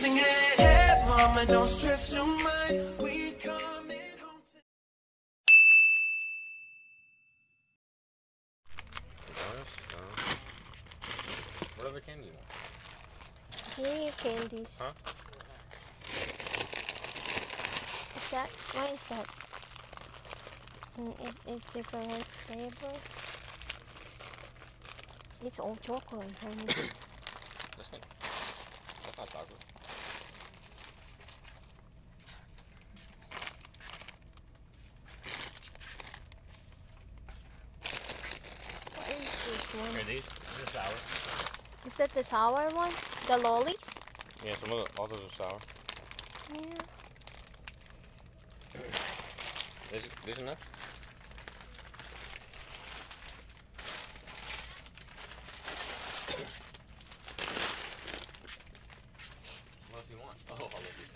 singing, hey, mama, don't stress your mind. We coming home. What other candy you want? Here are your candies. Huh? Is that? Why is that? Mm, it, it's different flavor. It's all chocolate, honey. This thing? That's not chocolate. This? These. These are sour. Is that the sour one? The lollies? Yeah, some of the, all those are sour. Yeah. These, these enough? What else you want? Oh, all of these.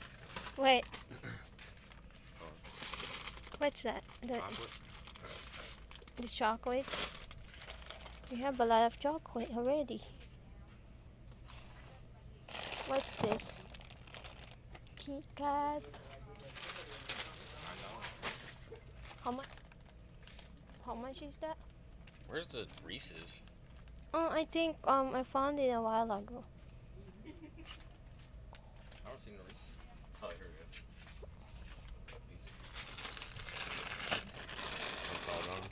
Wait. What's that? The, Chocolate. the chocolate? We have a lot of chocolate already. What's this? Kit Kat. How much? How much is that? Where's the Reese's? Oh, I think um I found it a while ago. I don't see no Reese's. Oh, here we go. That's all gone.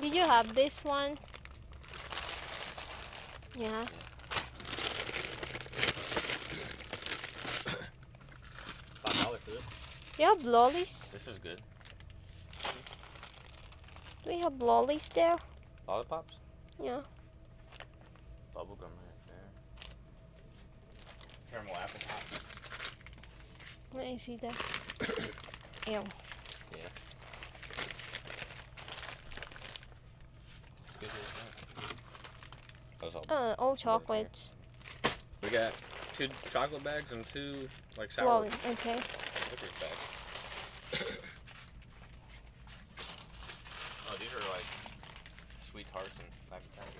Did you have this one? Yeah. Five dollars for this. You have lollies? This is good. Do we have lollies there? Lollipops? Yeah. Bubblegum right there. Caramel apple pop. Let me see that. Ew. Yeah. Good as that. Those all- Uh, all chocolates. We got two chocolate bags and two like sour Lolly. Okay. Bags. oh, these are like SweeTarts and black candy.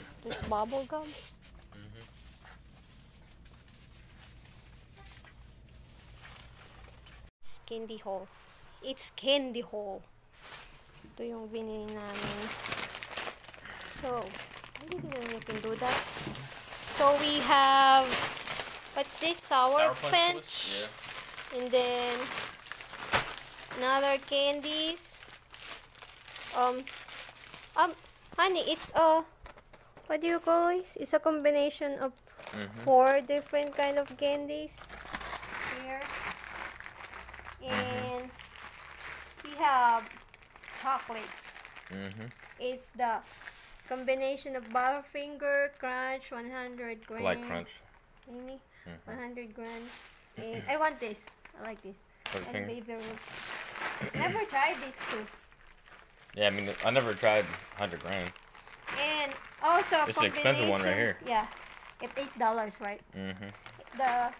This bubble gum. Mm-hmm. Candy hole. It's candy hole. Ito yung binili namin. So, hindi naman you can do that. So, we have, what's this? Sour, punch. Yeah. And then, another candies. Um, um, honey, it's a, what do you call this? It's a combination of Mm-hmm. four different kind of candies here. And we have chocolates. Mm-hmm. It's the combination of Butterfinger, Crunch, 100 Grand. Like crunch. Amy, Mhm. 100 grams. And I want this. I like this. And baby Never tried this too. Yeah, I mean, I never tried 100 grand. And also is an expensive one right combination- Yeah. It's eight dollars, right? Mm-hmm. The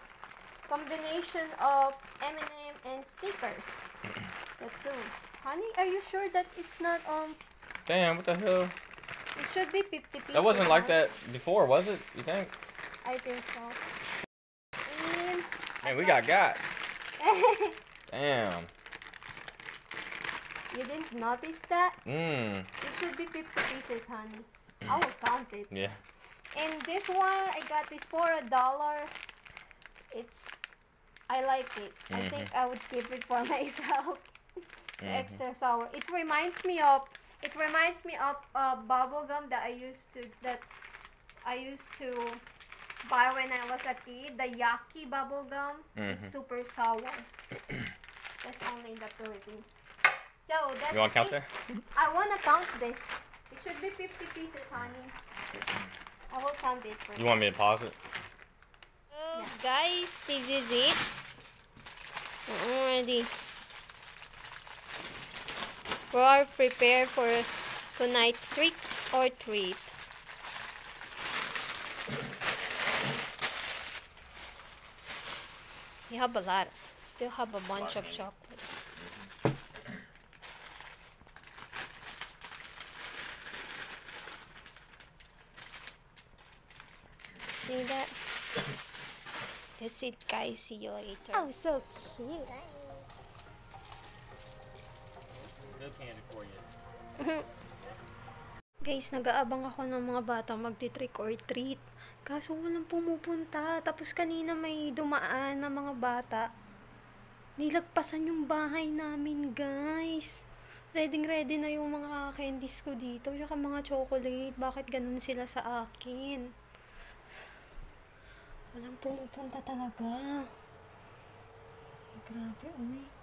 combination of M&M and Snickers. Honey, are you sure that it's not um? Damn, what the hell? It should be fifty pieces. That wasn't like that before, was it? You think? I think so. And Man, we got got. Damn. you didn't notice that? Mmm. It should be fifty pieces, honey. I will count it. Yeah. And this one, I got this for a dollar. It's, I like it. I think I would keep it for myself. The Mhm. extra sour. It reminds me of, it reminds me of uh, bubble gum that I used to, that I used to buy when I was a kid. The Yaki bubble gum. It's Mhm. super sour. that's only in the Philippines. So that's You want to count it. there? I wanna count this. It should be 50 pieces, honey. I will count it first. You You want me to pause it? Uh, Guys, this is it. We're already. Roar, prepare for tonight's trick or treat. You have a lot. Still have a bunch of chocolate. See that? That's it guys. See you later. Oh, so cute. Candy for you. Guys, nag-aabang ako ng mga bata magti-trick or treat. Kaso walang pumupunta. Tapos kanina may dumaan na mga bata. Nilagpasan yung bahay namin, guys. Ready ready na yung mga candies ko dito. Tsaka mga chocolate. Bakit ganun sila sa akin? Walang pumupunta talaga. Grabe, uy.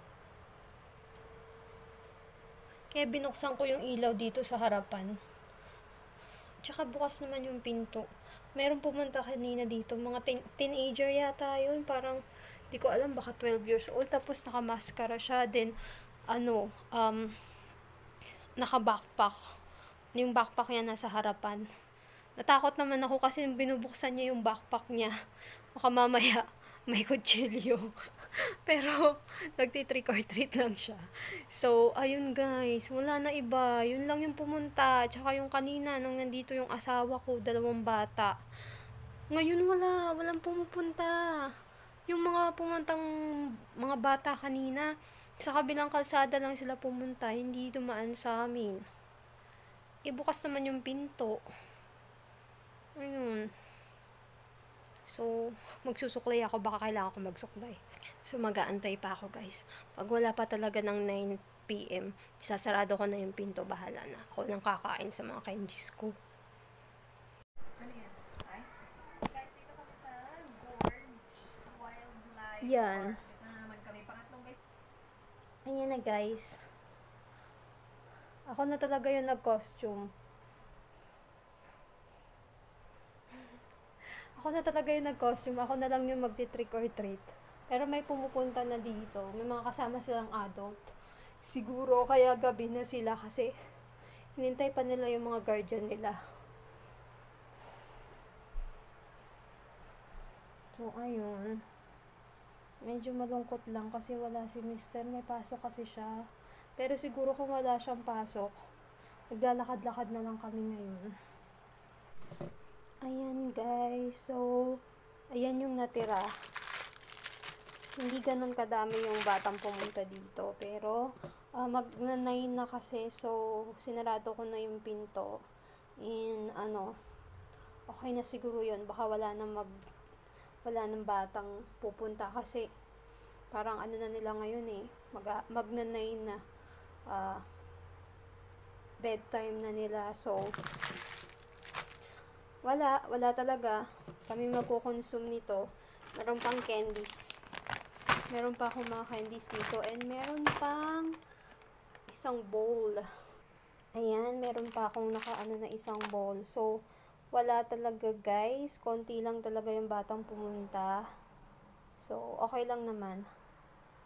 Kaya binuksan ko yung ilaw dito sa harapan. Tsaka bukas naman yung pinto. Meron pumunta kanina dito, mga teen- teenager yata yun, parang, di ko alam, baka 12 years old, tapos nakamaskara siya, then, ano, um, naka-backpack. Yung backpack niya nasa harapan. Natakot naman ako kasi binubuksan niya yung backpack niya, baka mamaya, may kutsilyo. Pero, nagti-trick or treat lang siya. So, ayun guys, wala na iba. Yun lang yung pumunta. Tsaka yung kanina, nung nandito yung asawa ko, dalawang bata. Ngayon wala, walang pumupunta. Yung mga pumuntang mga bata kanina, sa kabilang kalsada lang sila pumunta, hindi dumaan sa amin. Ibukas naman yung pinto. Ayun. So, magsusuklay ako, baka kailangan ko magsuklay. So, mag-aantay pa ako, guys. Pag wala pa talaga ng 9 p.m., isasarado ko na yung pinto, bahala na. Ako nang kakain sa mga candies ko. Yan. Ayan na, guys. Ako na talaga yung nag-costume. Ako na talaga yung nag-costume. Ako na lang yung magti-trick or treat. Pero may pumupunta na dito. May mga kasama silang adult. Siguro kaya gabi na sila kasi hinintay pa nila yung mga guardian nila. So, ayun. Medyo malungkot lang kasi wala si Mister. May pasok kasi siya. Pero siguro kung wala siyang pasok, naglalakad-lakad na lang kami ngayon. Ayan guys, so ayan yung natira. Hindi ganun kadami yung batang pumunta dito, pero uh, mag-9 na kasi, so sinarado ko na yung pinto. And ano, okay na siguro yun. Baka wala na mag wala nang batang pupunta kasi parang ano na nila ngayon eh, mag, magna-9 na uh, bedtime na nila. So, wala, wala talaga. Kami magkukonsume nito. Meron pang candies. Meron pa akong mga candies dito. And meron pang isang bowl. Ayan, meron pa akong nakaano na isang bowl. So, wala talaga guys. Konti lang talaga yung batang pumunta. So, okay lang naman.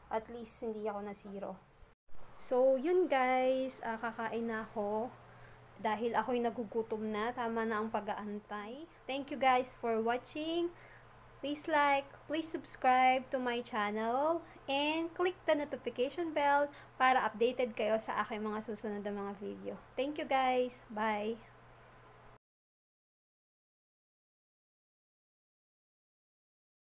At least, hindi ako na zero. So, yun guys. Uh, kakain na ako dahil ako'y nagugutom na, tama na ang pag-aantay. Thank you guys for watching. Please like, please subscribe to my channel, and click the notification bell para updated kayo sa aking mga susunod na mga video. Thank you guys. Bye!